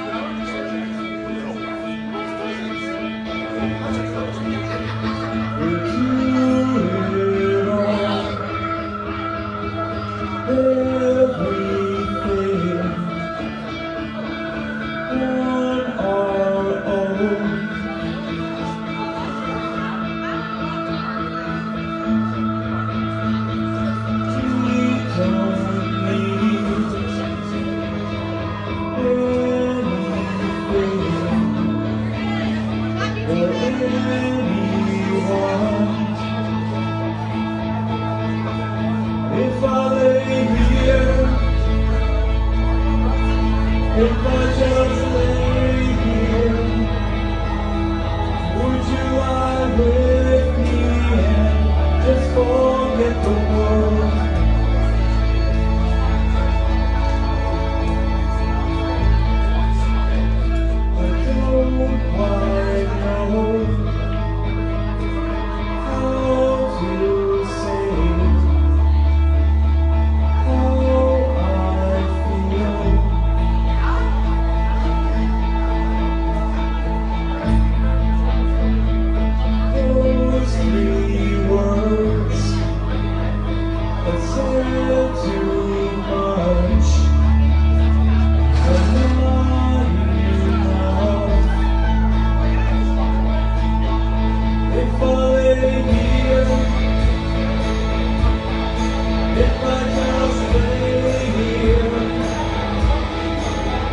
I If I lay here, if I just lay here, would you lie with me and just forget the world?